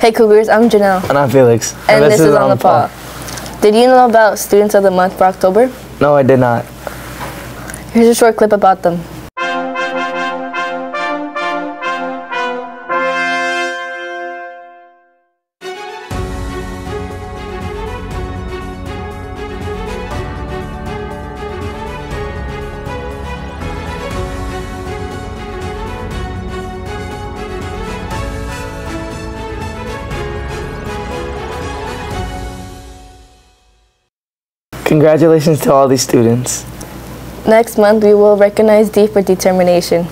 Hey Cougars, I'm Janelle. And I'm Felix. And, this, is, on the paw. Did you know about Students of the Month for October? No, I did not. Here's a short clip about them. Congratulations to all these students. Next month, we will recognize D for determination.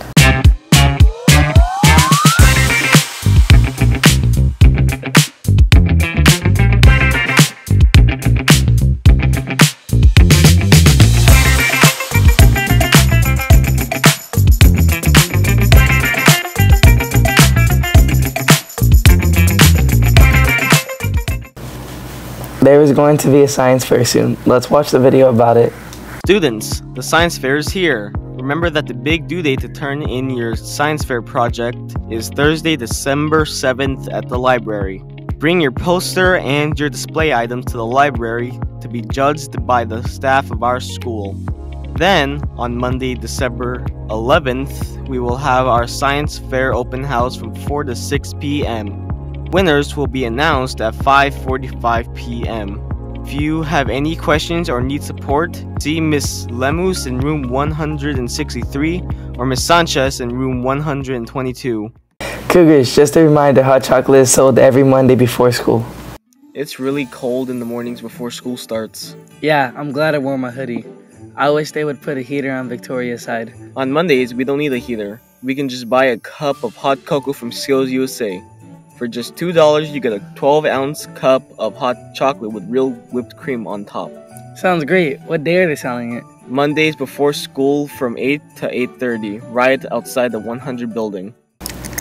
There is going to be a science fair soon. Let's watch the video about it. Students, the science fair is here. Remember that the big due date to turn in your science fair project is Thursday, December 7th at the library. Bring your poster and your display items to the library to be judged by the staff of our school. Then, on Monday, December 11th, we will have our science fair open house from 4 to 6 p.m. Winners will be announced at 5:45 p.m. If you have any questions or need support, see Miss Lemus in room 163 or Miss Sanchez in room 122. Cougars, just a reminder, hot chocolate is sold every Monday before school. It's really cold in the mornings before school starts. Yeah, I'm glad I wore my hoodie. I wish they would put a heater on Victoria's side. On Mondays, we don't need a heater. We can just buy a cup of hot cocoa from Skills USA. For just $2, you get a 12 ounce cup of hot chocolate with real whipped cream on top. Sounds great. What day are they selling it? Mondays before school from 8 to 8:30, right outside the 100 building.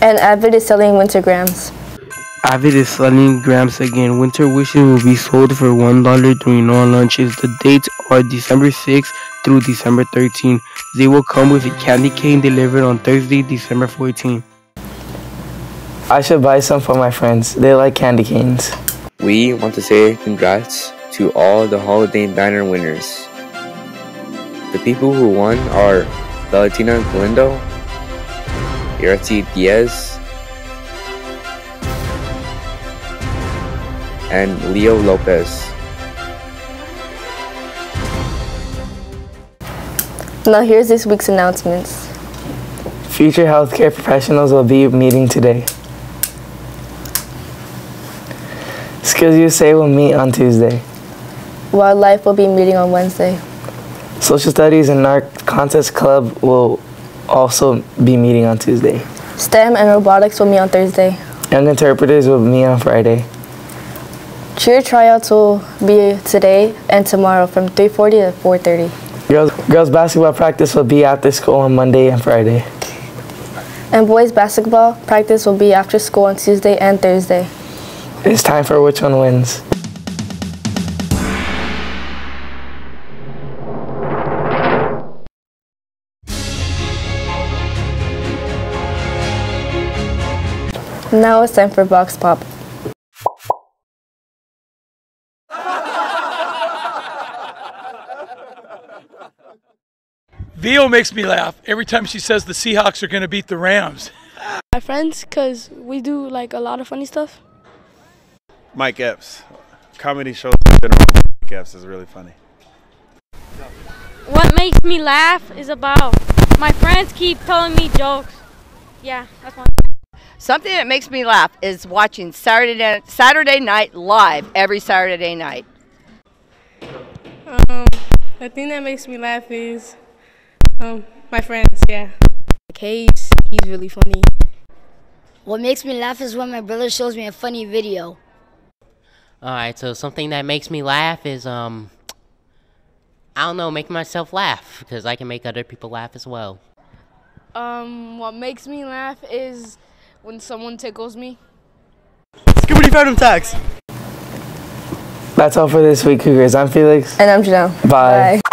And Avid is selling winter grams. Avid is selling grams again. Winter wishes will be sold for $1 during all lunches. The dates are December 6th through December 13th. They will come with a candy cane delivered on Thursday, December 14th. I should buy some for my friends. They like candy canes. We want to say congrats to all the holiday banner winners. The people who won are Valentina Galindo, Irati Diaz, and Leo Lopez. Now here's this week's announcements. Future healthcare professionals will be meeting today. Skills USA will meet on Tuesday. Wildlife will be meeting on Wednesday. Social Studies and NARC Contest Club will also be meeting on Tuesday. STEM and robotics will meet on Thursday. Young Interpreters will meet on Friday. Cheer tryouts will be today and tomorrow from 3:40 to 4:30. Girls, girls basketball practice will be after school on Monday and Friday. And boys basketball practice will be after school on Tuesday and Thursday. It's time for which one wins. Now it's time for Vox Pop. Vio makes me laugh every time she says the Seahawks are going to beat the Rams. My friends, because we do like a lot of funny stuff. Mike Epps. Comedy shows in general. Mike Epps is really funny. What makes me laugh is about my friends keep telling me jokes. Yeah, that's one. Something that makes me laugh is watching Saturday Night, Saturday Night Live every Saturday night. Um, the thing that makes me laugh is um, my friends, yeah. Case, he's really funny. What makes me laugh is when my brother shows me a funny video. Alright, so something that makes me laugh is, um, I don't know, make myself laugh, because I can make other people laugh as well. Um, what makes me laugh is when someone tickles me. Skibidi Fanum Tax. That's all for this week, Cougars. I'm Felix. And I'm Janelle. Bye. Bye.